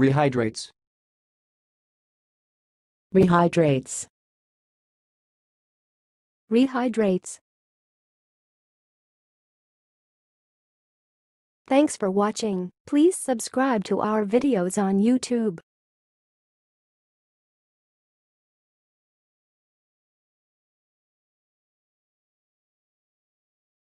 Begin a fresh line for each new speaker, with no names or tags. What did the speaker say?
Rehydrates.
rehydrates,
rehydrates. Thanks for watching. Please subscribe to our videos on YouTube.